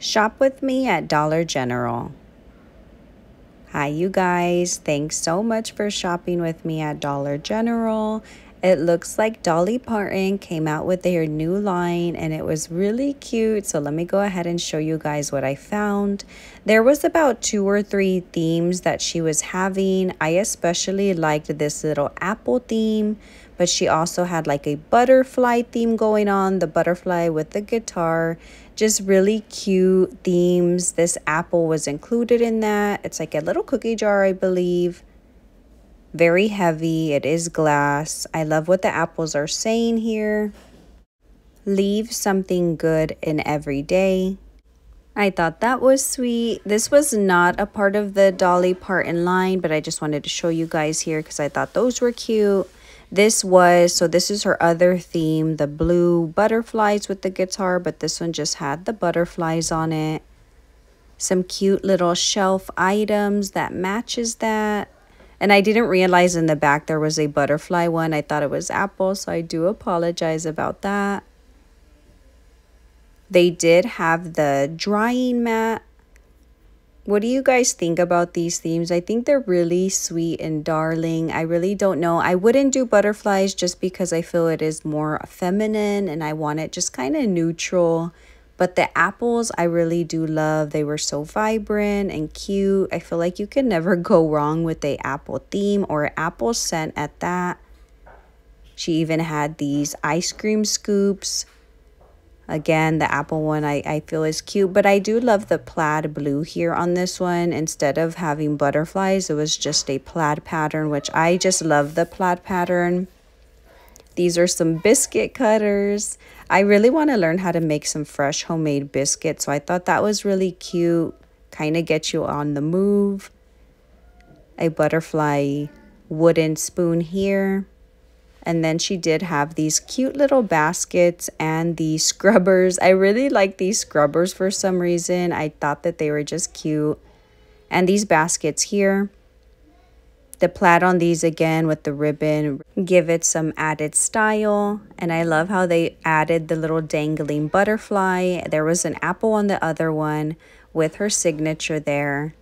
Shop with me at Dollar General. Hi, you guys. Thanks so much for shopping with me at Dollar General. It looks like Dolly Parton came out with their new line and it was really cute. So let me go ahead and show you guys what I found. There was about two or three themes that she was having. I especially liked this little apple theme, but she also had like a butterfly theme going on, the butterfly with the guitar. Just really cute themes. This apple was included in that. It's like a little cookie jar, I believe very heavy. It is glass. I love what the apples are saying here. Leave something good in every day. I thought that was sweet. This was not a part of the Dolly Parton line, but I just wanted to show you guys here because I thought those were cute. This was, so this is her other theme, the blue butterflies with the guitar, but this one just had the butterflies on it. Some cute little shelf items that matches that. And I didn't realize in the back there was a butterfly one. I thought it was apple, so I do apologize about that. They did have the drying mat. What do you guys think about these themes? I think they're really sweet and darling. I really don't know. I wouldn't do butterflies just because I feel it is more feminine and I want it just kind of neutral. But the apples I really do love. They were so vibrant and cute. I feel like you can never go wrong with a apple theme or apple scent at that. She even had these ice cream scoops. Again, the apple one I, I feel is cute, but I do love the plaid blue here on this one. Instead of having butterflies, it was just a plaid pattern, which I just love the plaid pattern. These are some biscuit cutters. I really want to learn how to make some fresh homemade biscuits. So I thought that was really cute. Kind of get you on the move. A butterfly wooden spoon here. And then she did have these cute little baskets and the scrubbers. I really like these scrubbers for some reason. I thought that they were just cute. And these baskets here. The plaid on these again with the ribbon give it some added style. And I love how they added the little dangling butterfly. There was an apple on the other one with her signature there.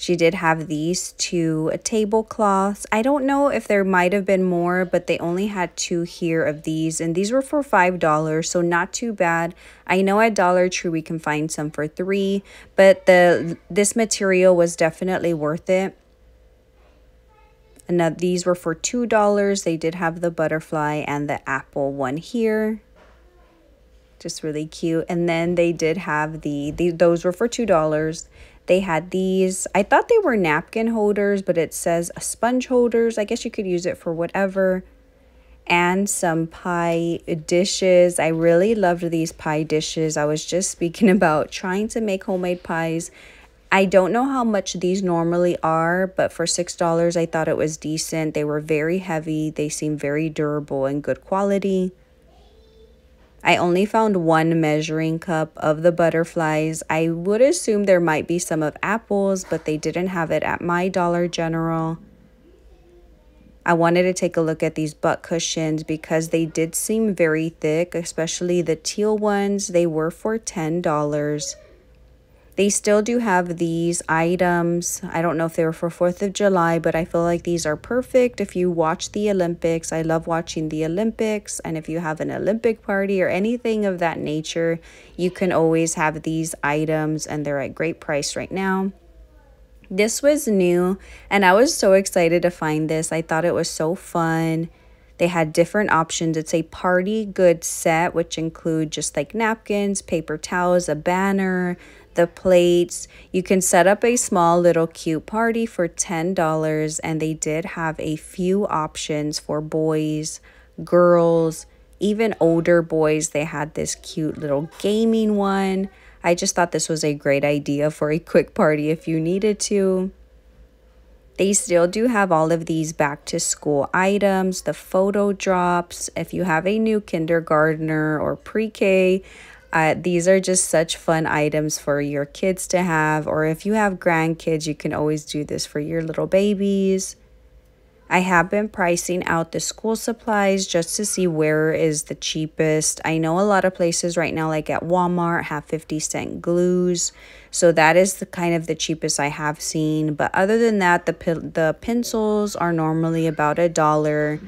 She did have these two tablecloths. I don't know if there might have been more, but they only had two here of these. And these were for $5, so not too bad. I know at Dollar Tree we can find some for 3 but the this material was definitely worth it. And now these were for $2. They did have the butterfly and the apple one here. Just really cute. And then they did have the, the those were for $2. They had these. I thought they were napkin holders, but it says sponge holders. I guess you could use it for whatever. And some pie dishes. I really loved these pie dishes. I was just speaking about trying to make homemade pies I don't know how much these normally are, but for $6, I thought it was decent. They were very heavy. They seem very durable and good quality. I only found one measuring cup of the butterflies. I would assume there might be some of apples, but they didn't have it at my Dollar General. I wanted to take a look at these butt cushions because they did seem very thick, especially the teal ones. They were for $10. They still do have these items. I don't know if they were for 4th of July, but I feel like these are perfect if you watch the Olympics. I love watching the Olympics. And if you have an Olympic party or anything of that nature, you can always have these items and they're at great price right now. This was new and I was so excited to find this. I thought it was so fun. They had different options. It's a party goods set, which include just like napkins, paper towels, a banner, the plates. You can set up a small little cute party for $10 and they did have a few options for boys, girls, even older boys. They had this cute little gaming one. I just thought this was a great idea for a quick party if you needed to. They still do have all of these back to school items, the photo drops. If you have a new kindergartner or pre K, uh, these are just such fun items for your kids to have, or if you have grandkids, you can always do this for your little babies. I have been pricing out the school supplies just to see where is the cheapest. I know a lot of places right now, like at Walmart, have 50 cent glues. So that is the kind of the cheapest I have seen. But other than that, the, the pencils are normally about a dollar.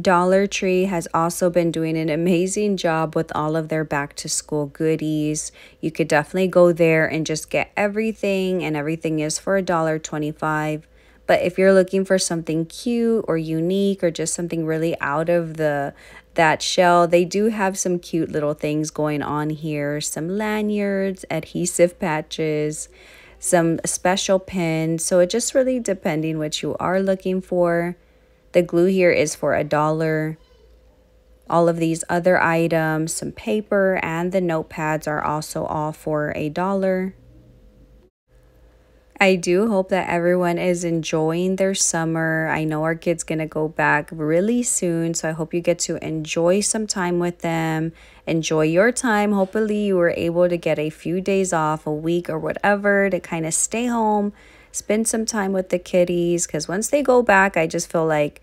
Dollar Tree has also been doing an amazing job with all of their back to school goodies. You could definitely go there and just get everything, and everything is for a dollar twenty-five. But if you're looking for something cute or unique or just something really out of the that shell, they do have some cute little things going on here. Some lanyards, adhesive patches, some special pins. So it just really depending what you are looking for. The glue here is for a dollar. All of these other items, some paper, and the notepads are also all for a dollar. I do hope that everyone is enjoying their summer. I know our kids going to go back really soon, so I hope you get to enjoy some time with them. Enjoy your time. Hopefully, you were able to get a few days off, a week or whatever, to kind of stay home, spend some time with the kitties because once they go back, I just feel like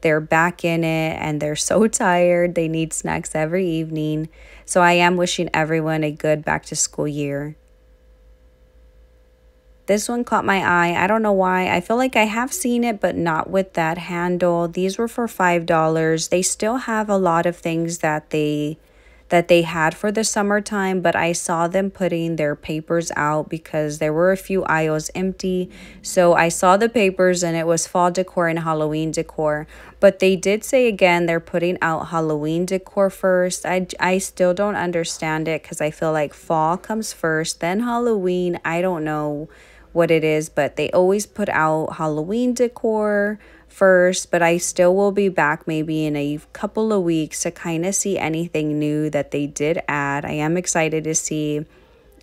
they're back in it and they're so tired. They need snacks every evening. So I am wishing everyone a good back to school year. This one caught my eye. I don't know why. I feel like I have seen it, but not with that handle. These were for $5. They still have a lot of things that they that they had for the summertime, but I saw them putting their papers out because there were a few aisles empty. So I saw the papers and it was fall decor and Halloween decor. But they did say again they're putting out Halloween decor first. I, I still don't understand it because I feel like fall comes first, then Halloween. I don't know what it is, but they always put out Halloween decor first, but I still will be back maybe in a couple of weeks to kind of see anything new that they did add. I am excited to see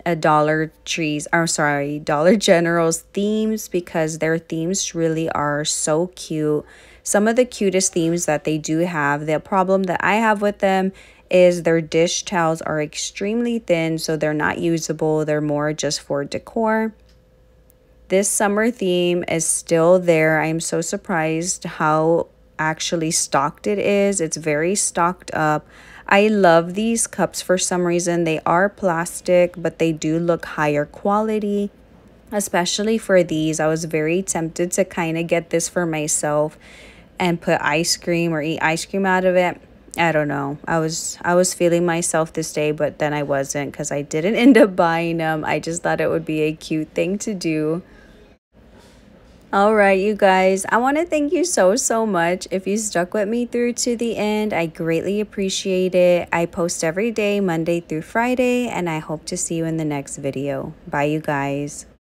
a Dollar Trees, I'm sorry, Dollar General's themes because their themes really are so cute. Some of the cutest themes that they do have. The problem that I have with them is their dish towels are extremely thin, so they're not usable. They're more just for decor. This summer theme is still there. I'm so surprised how actually stocked it is. It's very stocked up. I love these cups for some reason. They are plastic, but they do look higher quality. Especially for these, I was very tempted to kind of get this for myself and put ice cream or eat ice cream out of it. I don't know. I was I was feeling myself this day, but then I wasn't because I didn't end up buying them. I just thought it would be a cute thing to do. All right, you guys, I want to thank you so, so much. If you stuck with me through to the end, I greatly appreciate it. I post every day, Monday through Friday, and I hope to see you in the next video. Bye, you guys.